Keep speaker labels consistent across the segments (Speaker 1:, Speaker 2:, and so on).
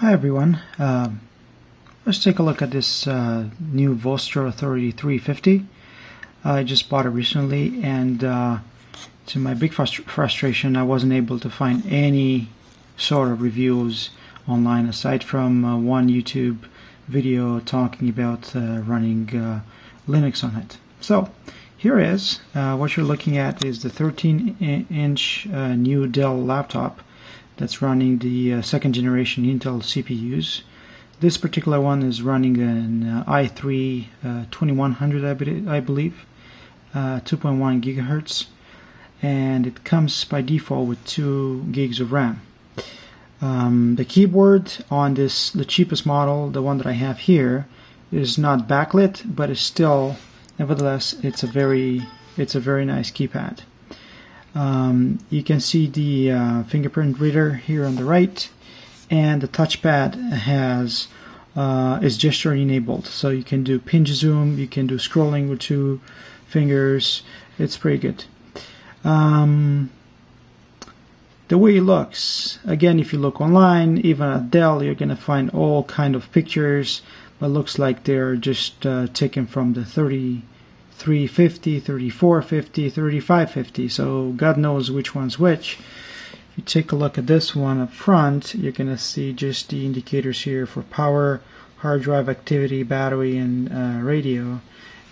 Speaker 1: Hi everyone. Uh, let's take a look at this uh, new Vostro 3350. I just bought it recently and uh, to my big frust frustration I wasn't able to find any sort of reviews online aside from uh, one YouTube video talking about uh, running uh, Linux on it. So here is what you're looking at is the 13 inch new Dell laptop that's running the uh, second generation Intel CPUs. This particular one is running an uh, i3 uh, 2100, I, be I believe, uh, 2.1 gigahertz, and it comes by default with 2 gigs of RAM. Um, the keyboard on this, the cheapest model, the one that I have here, is not backlit, but it's still, nevertheless, it's a very, it's a very nice keypad. Um, you can see the uh, fingerprint reader here on the right and the touchpad has uh, is gesture enabled. So you can do pinch zoom you can do scrolling with two fingers. It's pretty good. Um, the way it looks again if you look online even at Dell you're gonna find all kind of pictures but looks like they're just uh, taken from the 30 350, 3450, 3550. So God knows which one's which. If you take a look at this one up front, you're going to see just the indicators here for power, hard drive activity, battery, and uh, radio.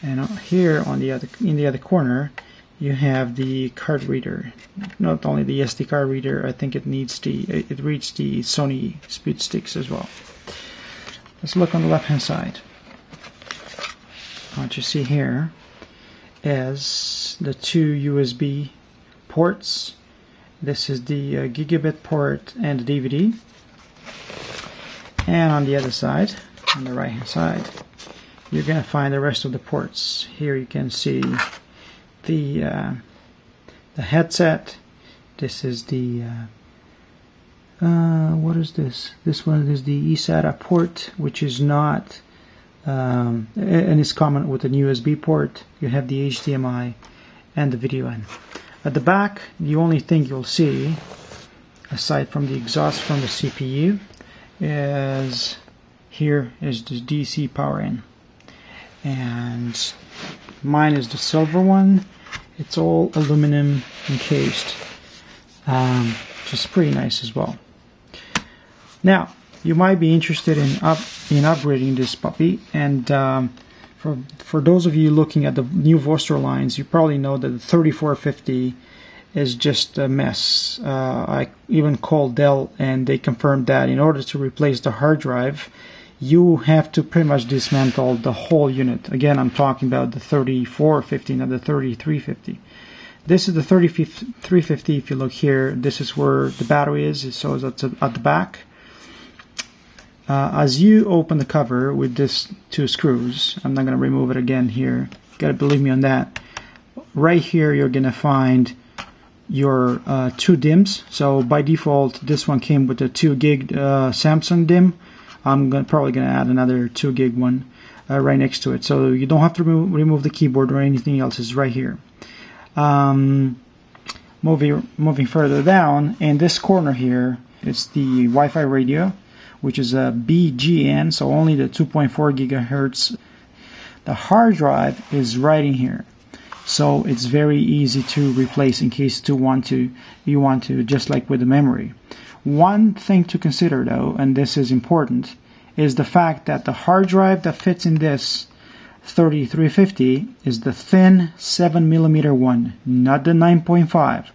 Speaker 1: And here on the other in the other corner, you have the card reader. Not only the SD card reader, I think it needs the it reads the Sony speed sticks as well. Let's look on the left hand side. What you see here as the two USB ports. This is the uh, gigabit port and the DVD. And on the other side, on the right hand side, you're going to find the rest of the ports. Here you can see the uh, the headset. This is the uh, uh, what is this? This one is the eSATA port, which is not um, and it's common with an USB port. You have the HDMI and the video in. At the back, the only thing you'll see, aside from the exhaust from the CPU, is here is the DC power in. And mine is the silver one. It's all aluminum encased, um, which is pretty nice as well. Now, you might be interested in up in upgrading this puppy. And um, for for those of you looking at the new Vostro lines you probably know that the 3450 is just a mess. Uh, I even called Dell and they confirmed that in order to replace the hard drive you have to pretty much dismantle the whole unit. Again I'm talking about the 3450 not the 3350 this is the 3350 if you look here. This is where the battery is. So it's at the back uh, as you open the cover with these two screws, I'm not going to remove it again here. You got to believe me on that. Right here, you're going to find your uh, two DIMMs. So by default, this one came with a 2 gig uh, Samsung DIMM. I'm gonna, probably going to add another 2 gig one uh, right next to it. So you don't have to remo remove the keyboard or anything else. It's right here. Um, moving, moving further down, in this corner here, it's the Wi-Fi radio which is uh, a BGN, so only the 2.4 gigahertz. The hard drive is right in here. So it's very easy to replace in case you want to you want to just like with the memory. One thing to consider though, and this is important, is the fact that the hard drive that fits in this 3350 is the thin 7 millimeter one, not the 9.5.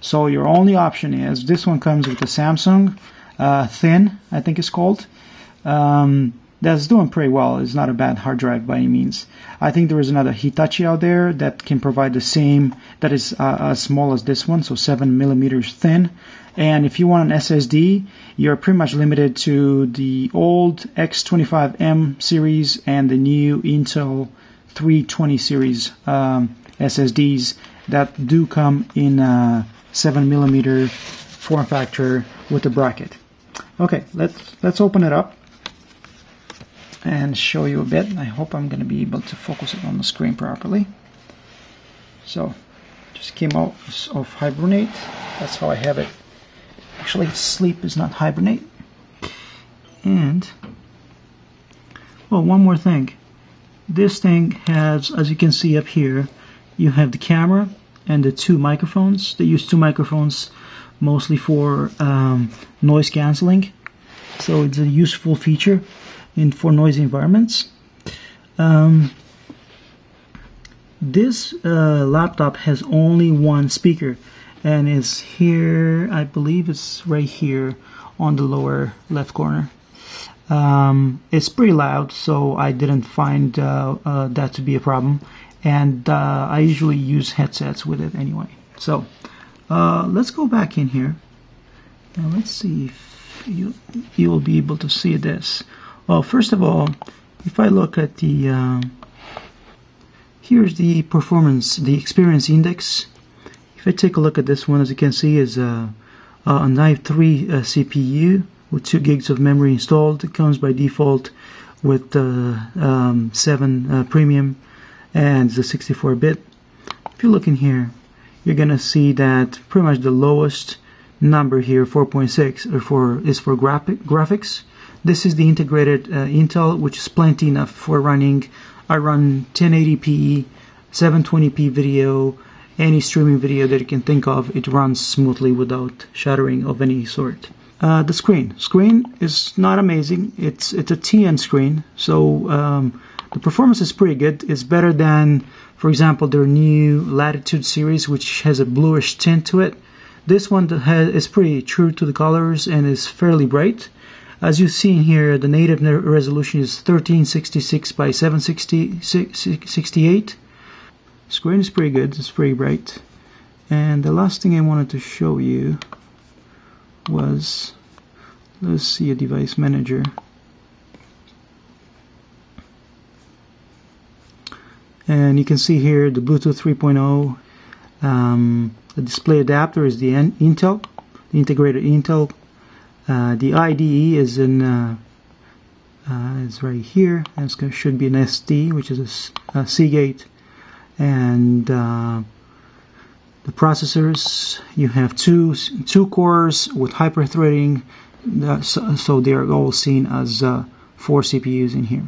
Speaker 1: So your only option is this one comes with the Samsung uh, Thin, I think it's called. Um, that's doing pretty well. It's not a bad hard drive by any means. I think there is another Hitachi out there that can provide the same, that is uh, as small as this one, so 7 millimeters thin. And if you want an SSD, you're pretty much limited to the old X25M series and the new Intel 320 series um, SSDs that do come in a 7 millimeter form factor with a bracket. Okay, let's let's open it up and show you a bit. I hope I'm going to be able to focus it on the screen properly. So, just came out of hibernate. That's how I have it. Actually, sleep is not hibernate. and well one more thing this thing has as you can see up here you have the camera and the two microphones they use two microphones mostly for um, noise canceling. So it's a useful feature in for noisy environments. Um, this uh, laptop has only one speaker and is here I believe it's right here on the lower left corner. Um, it's pretty loud so I didn't find uh, uh, that to be a problem. And uh, I usually use headsets with it anyway. So uh, let's go back in here and let's see if you you'll be able to see this well first of all if I look at the uh, here's the performance the experience index if I take a look at this one, as you can see, is a, a i3 uh, CPU with 2 gigs of memory installed. It comes by default with uh, um, 7 uh, premium and the 64-bit. If you look in here, you're gonna see that pretty much the lowest number here, 4.6, for is for graphic graphics. This is the integrated uh, Intel, which is plenty enough for running. I run 1080p, 720p video, any streaming video that you can think of, it runs smoothly without shuddering of any sort. Uh, the screen. Screen is not amazing. It's it's a TN screen, so um, the performance is pretty good. It's better than, for example, their new Latitude series, which has a bluish tint to it. This one has, is pretty true to the colors and is fairly bright. As you see here, the native resolution is 1366 by 768 screen is pretty good, it's pretty bright. And the last thing I wanted to show you was, let's see a device manager. And you can see here the Bluetooth 3.0. Um, the display adapter is the Intel, the integrated Intel. Uh, the IDE is in uh, uh, is right here. And it should be an SD, which is a, a Seagate and uh, the processors. You have two two cores with hyper-threading uh, so, they are all seen as uh, four CPUs in here.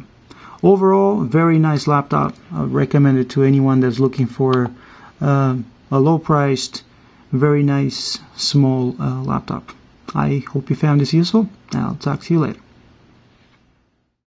Speaker 1: Overall very nice laptop. I recommend it to anyone that's looking for uh, a low priced very nice small uh, laptop. I hope you found this useful. I'll talk to you later